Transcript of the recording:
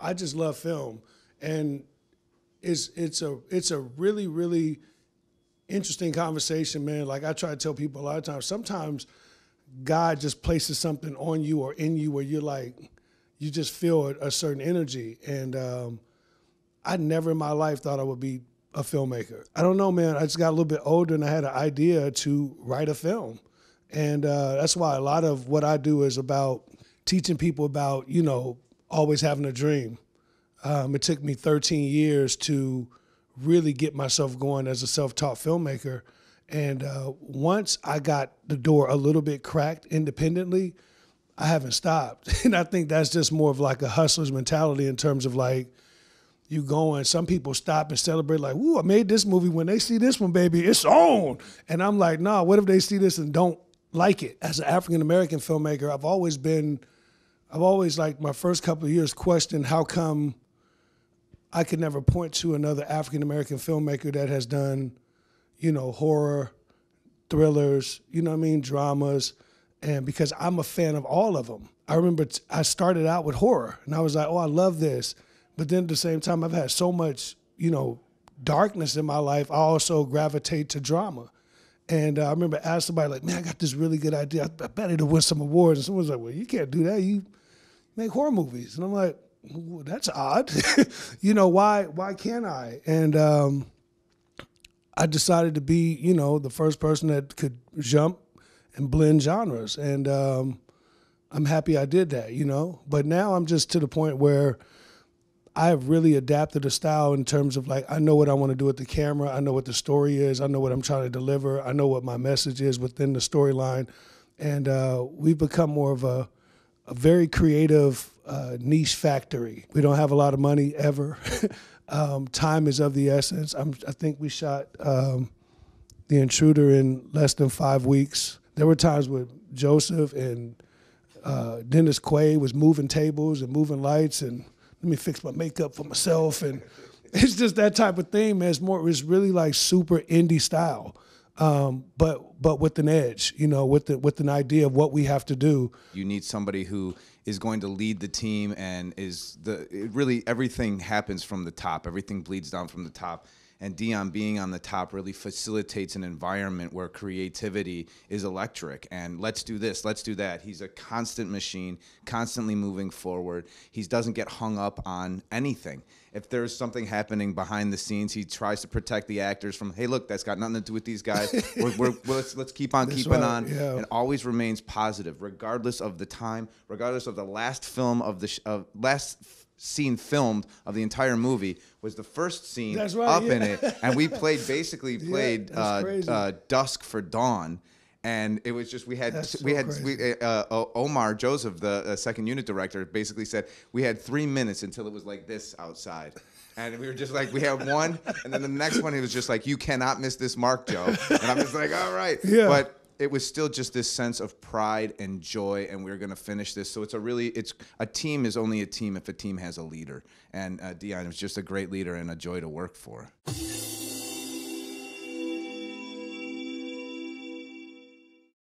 I just love film, and it's it's a it's a really really interesting conversation, man. Like I try to tell people a lot of times. Sometimes God just places something on you or in you where you're like, you just feel a, a certain energy. And um, I never in my life thought I would be a filmmaker. I don't know, man. I just got a little bit older and I had an idea to write a film. And uh, that's why a lot of what I do is about teaching people about, you know, always having a dream. Um, it took me 13 years to really get myself going as a self-taught filmmaker. And uh, once I got the door a little bit cracked independently, I haven't stopped. And I think that's just more of like a hustler's mentality in terms of like you going. Some people stop and celebrate like, "Ooh, I made this movie." When they see this one, baby, it's on. And I'm like, "Nah, what if they see this and don't like it?" As an African American filmmaker, I've always been, I've always like my first couple of years questioned how come I could never point to another African American filmmaker that has done, you know, horror, thrillers, you know what I mean, dramas, and because I'm a fan of all of them. I remember t- I started out with horror, and I was like, oh, I love this, but then at the same time, I've had so much, you know, darkness in my life. I also gravitate to drama. And uh, I remember asking somebody like, "Man, I got this really good idea. I, I bet it'll win some awards." And someone's like, "Well, you can't do that. You make horror movies." And I'm like, well, "That's odd. you know why? Why can't I?" And um, I decided to be, you know, the first person that could jump and blend genres. And um, I'm happy I did that, you know. But now I'm just to the point where I have really adapted a style in terms of like I know what I want to do with the camera, I know what the story is, I know what I'm trying to deliver, I know what my message is within the storyline, and uh, we've become more of a a very creative uh, niche factory. We don't have a lot of money ever. um, time is of the essence. I'm, I think we shot um, the intruder in less than five weeks. There were times with Joseph and uh, Dennis Quaid was moving tables and moving lights and let me fix my makeup for myself and it's just that type of thing, man. It's more it's really like super indie style. Um, but but with an edge, you know, with the with an idea of what we have to do. You need somebody who is going to lead the team and is the really everything happens from the top. Everything bleeds down from the top and Deon being on the top really facilitates an environment where creativity is electric and let's do this, let's do that. He's a constant machine, constantly moving forward. He doesn't get hung up on anything. If there's something happening behind the scenes, he tries to protect the actors from, hey, look, that's got nothing to do with these guys. we're, we're, let's, let's keep on That's keeping right, on. yeah. And always remains positive, regardless of the time, regardless of the last film of the sh- of last scene filmed of the entire movie was the first scene right, up in it, and we played basically played that's uh, uh, Dusk for Dawn. And it was just we had That's we had we, uh, uh, Omar Joseph, the uh, second unit director, basically said we had three minutes until it was like this outside, and we were just like we have one, and then the next one he was just like you cannot miss this mark, Joe, and I'm just like all right, Yeah. but it was still just this sense of pride and joy and we are going to finish this. So it's a really it's a team is only a team if a team has a leader. And uh, Deon was just a great leader and a joy to work for